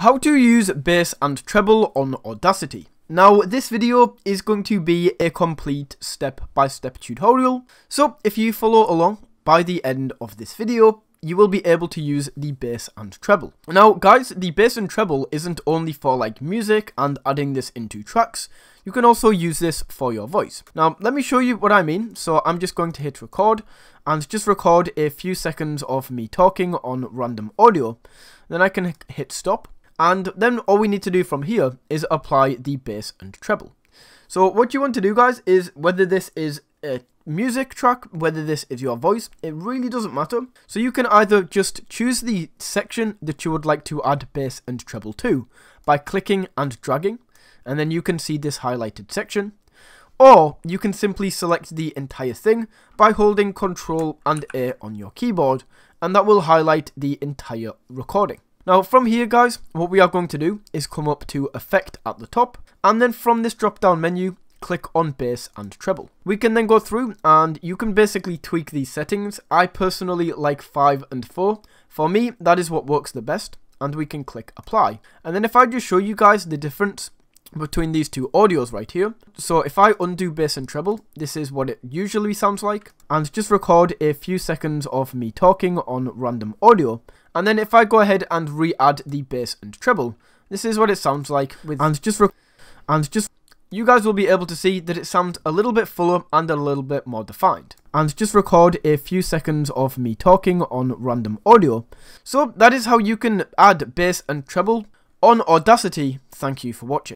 How to use bass and treble on Audacity. Now this video is going to be a complete step-by-step -step tutorial, so if you follow along by the end of this video, you will be able to use the bass and treble. Now guys, the bass and treble isn't only for like music and adding this into tracks, you can also use this for your voice. Now let me show you what I mean, so I'm just going to hit record and just record a few seconds of me talking on random audio. Then I can hit stop and then all we need to do from here is apply the bass and treble. So what you want to do guys is whether this is a music track, whether this is your voice, it really doesn't matter. So you can either just choose the section that you would like to add bass and treble to by clicking and dragging and then you can see this highlighted section. Or you can simply select the entire thing by holding Ctrl and A on your keyboard and that will highlight the entire recording. Now from here guys, what we are going to do is come up to effect at the top and then from this drop down menu, click on bass and treble. We can then go through and you can basically tweak these settings. I personally like 5 and 4. For me, that is what works the best and we can click apply. And then if I just show you guys the difference between these two audios right here. So if I undo bass and treble, this is what it usually sounds like. And just record a few seconds of me talking on random audio. And then if I go ahead and re-add the bass and treble, this is what it sounds like with and just and just you guys will be able to see that it sounds a little bit fuller and a little bit more defined. And just record a few seconds of me talking on random audio. So that is how you can add bass and treble on Audacity. Thank you for watching.